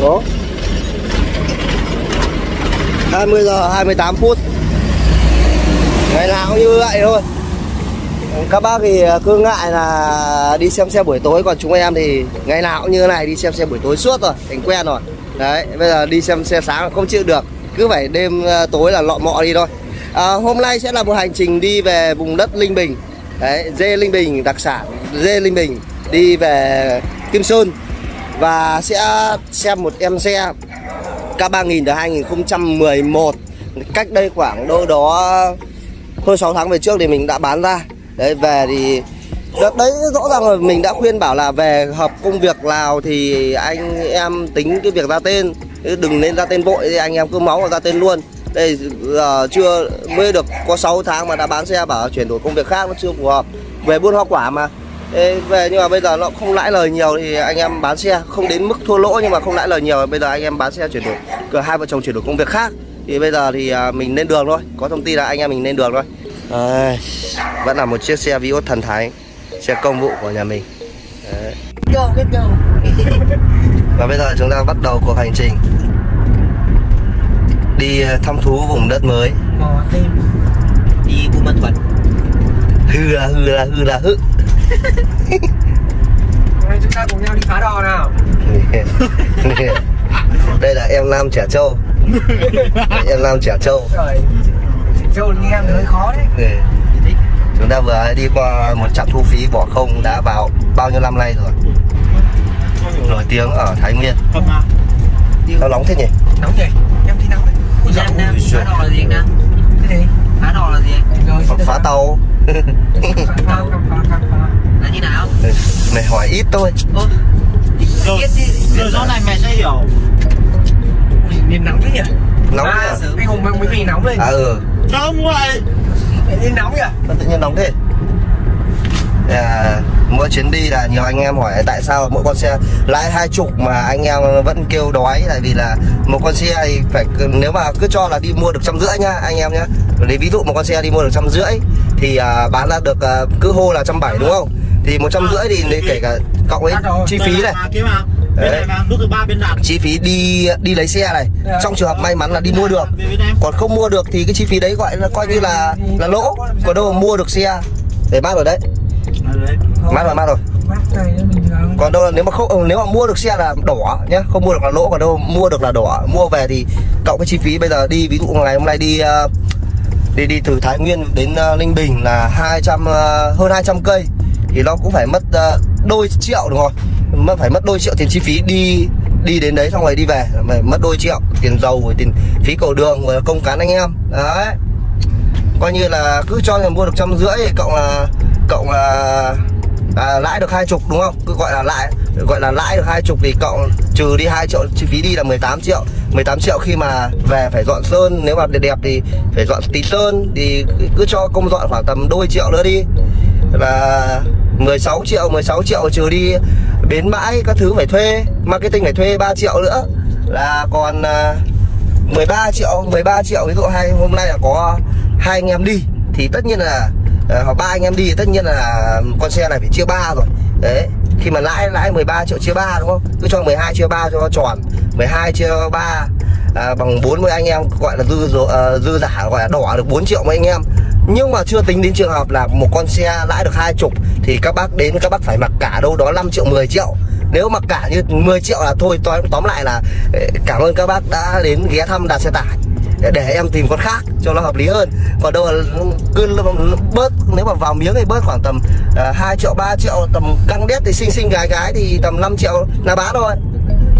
đó 20 giờ 28 phút. Ngày nào cũng như vậy thôi. Các bác thì à, cứ ngại là đi xem xe buổi tối. Còn chúng em thì ngày nào cũng như thế này đi xem xe buổi tối suốt rồi thành quen rồi. Đấy bây giờ đi xem xe sáng không chịu được. Cứ phải đêm à, tối là lọ mọ đi thôi. À, hôm nay sẽ là một hành trình đi về vùng đất Linh Bình. Đấy dê Linh Bình đặc sản dê Linh Bình. Đi về Kim Sơn và sẽ xem một em xe K3000 từ 2011 cách đây khoảng đâu đó hơn 6 tháng về trước thì mình đã bán ra. Đấy, về thì đợt đấy rõ ràng là mình đã khuyên bảo là về hợp công việc nào thì anh em tính cái việc ra tên. Đừng nên ra tên vội, thì anh em cứ máu và ra tên luôn. Đây, giờ chưa, mới được có 6 tháng mà đã bán xe, bảo chuyển đổi công việc khác nó chưa phù hợp. Về buôn hoa quả mà Ê, về nhưng mà bây giờ nó không lãi lời nhiều thì anh em bán xe. Không đến mức thua lỗ nhưng mà không lãi lời nhiều. Bây giờ anh em bán xe chuyển đổi cửa hai vợ chồng chuyển đổi công việc khác. Thì bây giờ thì à, mình lên đường thôi. Có thông tin là anh em mình lên đường thôi. Đấy, vẫn là một chiếc xe Vios thần thái xe công vụ của nhà mình. Đấy. và bây giờ chúng ta bắt đầu cuộc hành trình. Đi à, thăm thú vùng đất mới. Đi Buôn Ma Thuận hư là hư là hư là hư Hôm chúng ta cùng nhau đi phá đò nào. Đây là em Nam Trẻ Trâu em Nam Trẻ Trâu Trời Châu như em hơi khó đấy. Chúng ta vừa đi qua một trạm thu phí bỏ không đã vào bao nhiêu năm nay rồi? Nổi tiếng ở Thái Nguyên. Nó nóng thế nhỉ? Nóng nhỉ? Em thấy nóng đấy. Ui Nam giời, Nam phá đò là gì anh Nam? Cái gì? Phá đò là gì phá, tàu. Phá, phá, phá, phá, phá. Như nào? Mày hỏi ít thôi. Ô Rồi, Biết đi rồi sau này mẹ sẽ hiểu. Nhìn nóng thế nhỉ? Nóng À, sớm. Anh Hùng mang mấy gì nóng lên. À ừ. Không vậy Nhìn nóng nhỉ? Tự nhiên nóng thế. À, mỗi chuyến đi là nhiều anh em hỏi tại sao mỗi con xe lãi hai chục mà anh em vẫn kêu đói tại vì là một con xe thì phải nếu mà cứ cho là đi mua được trăm rưỡi nhá anh em nhá. Lấy ví dụ một con xe đi mua được trăm rưỡi thì à, bán ra được à, cứ hô là trăm bảy đúng không thì một trăm rưỡi thì để kể cả cộng với chi phí này à Đấy. chi phí đi đi lấy xe này. Dạ. trong trường hợp may mắn là đi mua được. Còn không mua được thì cái chi phí đấy gọi là coi như là là lỗ. Còn đâu mà mua được xe. Để mát rồi đấy. À, đấy. mát rồi. Mát rồi thường còn đâu là nếu mà không nếu mà mua được xe là đỏ nhá không mua được là lỗ. Còn đâu mua được là đỏ mua về thì cộng cái chi phí bây giờ đi ví dụ ngày hôm nay đi ờ, đi đi từ Thái Nguyên đến ờ, Ninh Bình là 200 ờ, hơn 200 cây thì nó cũng phải mất ờ, đôi triệu đúng không? Mất phải mất đôi triệu tiền chi phí đi đi đến đấy xong rồi đi về. Phải mất đôi triệu tiền dầu rồi tiền phí cầu đường rồi công cán anh em. Đấy. Coi như là cứ cho là mua được trăm rưỡi cộng là cộng là à, lãi được hai chục đúng không? Cứ gọi là lãi gọi là lãi được hai chục thì cộng trừ đi hai triệu chi phí đi là 18 triệu. 18 triệu khi mà về phải dọn sơn nếu mà đẹp đẹp thì phải dọn tí sơn thì cứ cho công dọn khoảng tầm đôi triệu nữa đi. Là 16 triệu 16 triệu trừ đi bến bãi các thứ phải thuê marketing phải thuê 3 triệu nữa. Là còn à, 13 triệu 13 triệu ví dụ hai hôm nay là có hai anh em đi thì tất nhiên là à, hoặc ba anh em đi thì tất nhiên là con xe này phải chia ba rồi. Đấy khi mà lãi lãi 13 triệu chia ba đúng không? Cứ cho 12 chia ba cho nó tròn 12 chia 3 à, bằng 40 anh em gọi là dư dư, ờ, à, dư giả gọi là đỏ được 4 triệu mấy anh em. Nhưng mà chưa tính đến trường hợp là một con xe lãi được hai chục thì các bác đến các bác phải mặc cả đâu đó 5 triệu 10 triệu. Nếu mặc cả như 10 triệu là thôi tóm, tóm lại là ờ, cảm ơn các bác đã đến ghé thăm đặt xe tải để, để em tìm con khác cho nó hợp lý hơn. Còn đâu là cứ bớt nếu mà vào miếng thì bớt khoảng tầm ờ, uh, 2 triệu 3 triệu tầm căng đét thì xinh xinh gái gái thì tầm 5 triệu là bán thôi.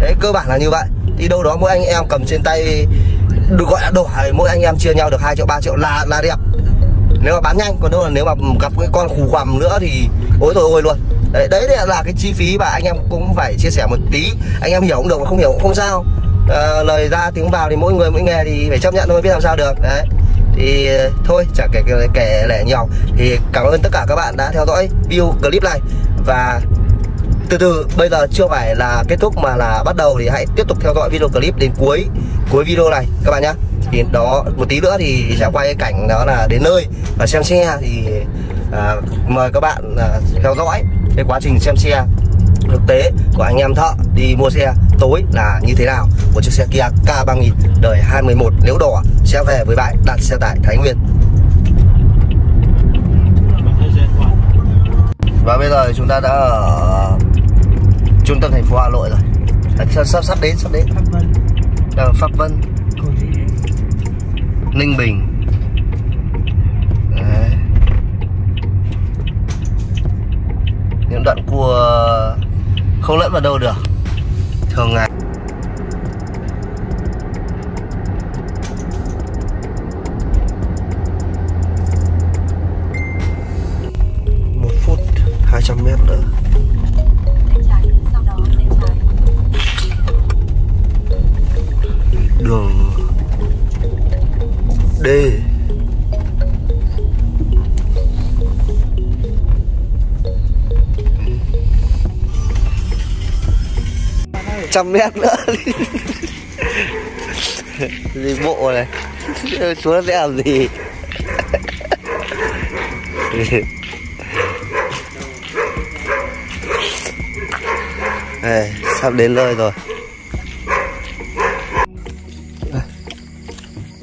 Đấy cơ bản là như vậy. Thì đâu đó mỗi anh em cầm trên tay được gọi là đổ mỗi anh em chia nhau được 2 triệu 3 triệu là là đẹp nếu mà bán nhanh còn đâu là nếu mà gặp cái con khù khoằm nữa thì ối rồi ôi luôn. Đấy đấy là cái chi phí mà anh em cũng phải chia sẻ một tí. Anh em hiểu cũng được mà không hiểu cũng không sao. À, lời ra tiếng vào thì mỗi người mỗi nghề thì phải chấp nhận thôi biết làm sao được. Đấy. Thì thôi chẳng kể kể, kể lẻ nhiều thì cảm ơn tất cả các bạn đã theo dõi video clip này. Và từ từ bây giờ chưa phải là kết thúc mà là bắt đầu thì hãy tiếp tục theo dõi video clip đến cuối cuối video này. Các bạn nhé thì đó. Một tí nữa thì sẽ quay cái cảnh đó là đến nơi và xem xe thì à, mời các bạn à, theo dõi cái quá trình xem xe thực tế của anh em thợ đi mua xe tối là như thế nào. Một chiếc xe Kia K3000 đời 2011 nếu đỏ sẽ về với bãi đặt xe tải Thái Nguyên. Và bây giờ chúng ta đã ở trung tâm thành phố Hà Nội rồi. Sắp sắp, đến sắp đến. Pháp Vân. Đang Pháp Vân. Đấy Ninh Bình. Đấy. những đoạn cua không lẫn vào đâu được. Thường ngày. Một phút 200 mét nữa. Trăm mét nữa. Đi bộ này. Xuống sẽ làm gì? Đây, sắp đến nơi rồi.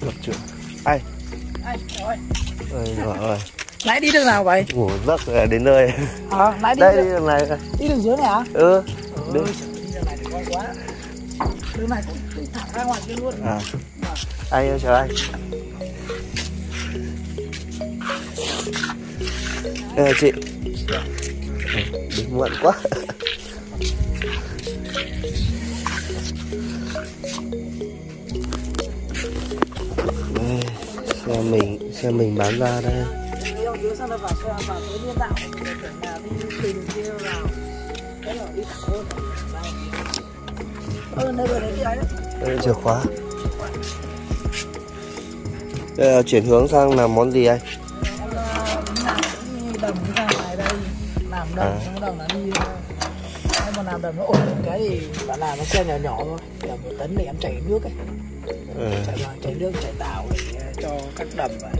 Gặp chưa? Ai? Ai, ơi, Nãy đi đường nào vậy? ngủ giấc đến nơi. Ờ, nãy đi Đây đi đường, đường này. Đi đường dưới này hả? Ừ, Ừ, đi. đường ngon quá. Đường này cũng thẳng ra ngoài kia luôn. À. Anh ơi chờ anh Đây là chị. Đứng muộn quá. Đây, xe mình xe mình bán ra đây đây là chìa khóa. Đây là chuyển hướng sang làm món gì anh? Làm cái ra ngoài đây Làm đầm, À. đầm là đi Em mà làm đầm nó ổn cái thì bạn làm nó xe nhỏ nhỏ thôi. Đầm một tấn thì em chảy nước ấy. Ừ. Chảy, vào- chảy nước, chảy tảo để cho các đầm vậy.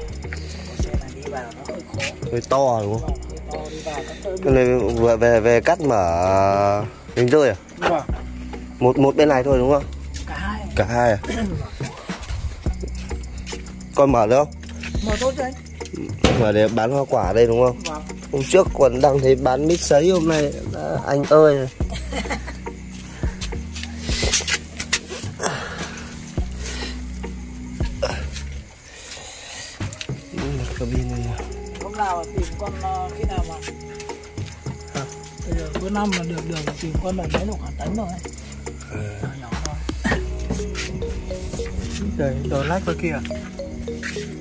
Xe này đi vào nó hơi khó. Hơi to đúng không Cái này vừa về về cắt mở đánh rơi à? Một một bên này thôi đúng không? Cả hai cả hai à? Còn mở được không? Mở tốt anh mở để bán hoa quả đây đúng không? Vâng. Hôm trước còn đang thấy bán mít sấy hôm nay đã anh ơi. Rồi. Nào mà tìm con ờ, khi nào mà Bây giờ bữa năm mà được đường tìm con này lấy được khoảng tấn rồi. Nhỏ nhỏ thôi. Rồi, rồi lách qua kia.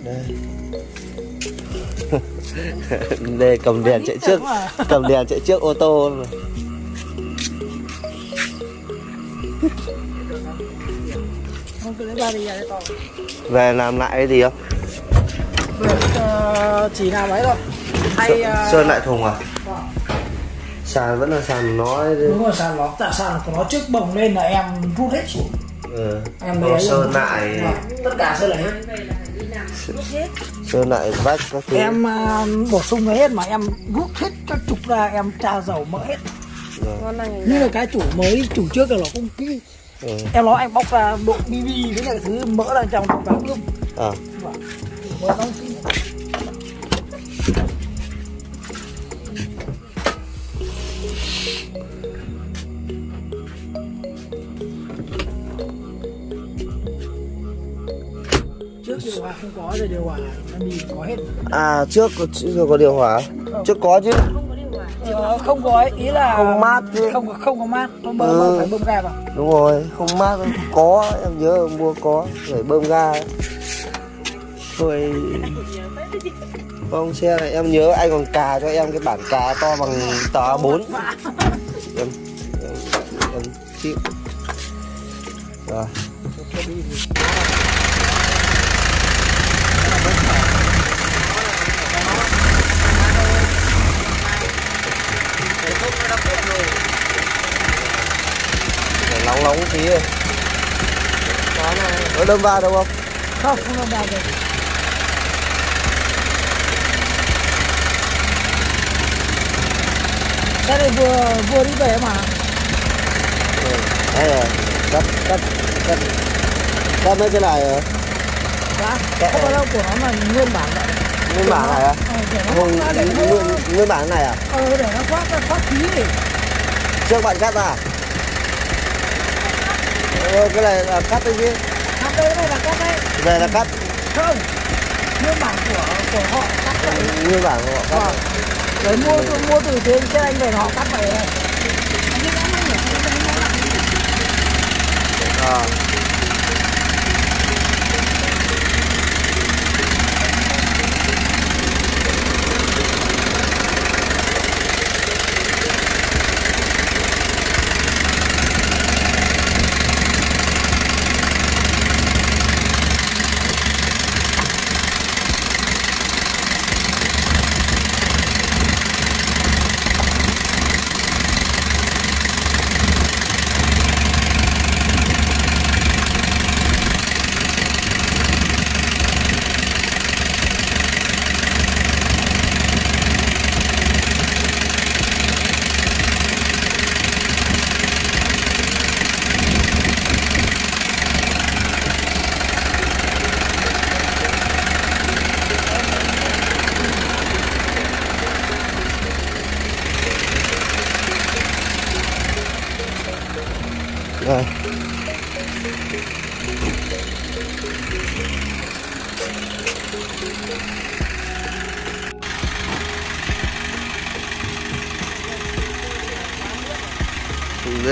Đây. Đây cầm đèn chạy trước. cầm đèn chạy trước ô tô. Về làm lại cái gì không Giờ ờ, chỉ làm ấy thôi Hay ờ, sơn lại thùng à vâng. sàn vẫn là sàn nói Đúng rồi sàn nó Tại sàn của nó trước bồng lên là em rút hết xuống ừ. Em Nó lấy sơn lại Vâng, Tất cả sơn lại hết sơn lại vách các thứ Em ờ, bổ sung hết mà em rút hết các trục ra em tra dầu mỡ hết Rồi. như là cái chủ mới chủ trước là nó không kỹ ừ. em nói anh bóc ra độ bb với lại thứ mỡ là trong vào ươm à. Vâng. Chủ mới nó kỹ điều hòa không có rồi điều hòa nó đi có hết. À trước có chưa có điều hòa. Trước có chứ. Ờ, không có ấy, ý là Không mát chứ. không có không có mát nó bơm Ừ. phải bơm ga vào. Đúng rồi không mát có em nhớ mua có để bơm ga thôi con xe này em nhớ anh còn cà cho em cái bản cà to bằng tờ 4 em em, em chịu. Rồi. Nóng nóng tí. Rồi có đâm va đâu không? Không không đâm va được. Cái này vừa vừa đi về mà. Đây rồi Cắt cắt cắt. Cắt mấy cái này hả? Dạ Không phải đâu của nó là nguyên bản vậy Nguyên bản này để nó Nguyên, nguyên, bản này à? Ờ để nó khoác khoác khí thì Trước bạn cắt à? Ờ, cái này là cắt đấy chứ À đây đây là các đấy Về là cắt. Không Nguyên bản của của họ cắt vậy Nguyên bản của họ cắt. Vâng Đấy mua mua từ trên trên anh về họ cắt vậy này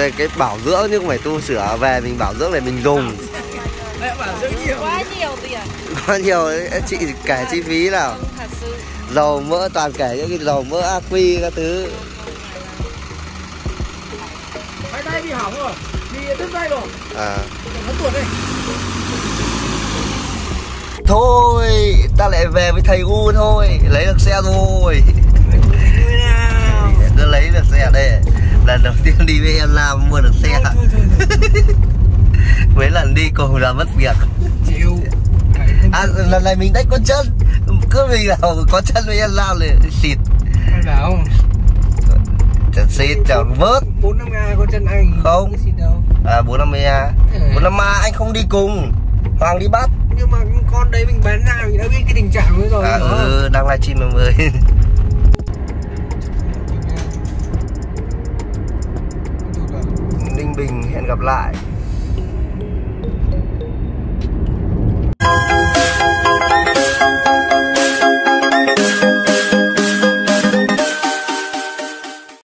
Đây cái bảo dưỡng nhưng không phải tu sửa về mình bảo dưỡng để mình dùng. Quá nhiều tiền có nhiều ấy, chị kể chi phí nào. Dầu mỡ toàn kể những cái dầu mỡ aqui các thứ. Cái tay bị hỏng rồi. Bị đứt dây rồi. À. Nó tuột đi. Thôi ta lại về với thầy u thôi. Lấy được xe rồi. Cứ lấy được xe đây lần đầu tiên đi với em Nam mua được xe. Mấy lần đi cùng là mất việc. Chịu. À lần này mình đánh con chân. Cứ mình nào có chân với em Nam thì xịt. Bảo? Chẳng xịt chẳng vớt. bốn năm nga con chân anh Không. có đâu. À bốn năm a. Bốn năm a anh không đi cùng. Hoàng đi bắt. Nhưng mà con đấy mình bán ra mình đã biết cái tình trạng rồi. À ừ đang livestream em ơi Ninh Bình hẹn gặp lại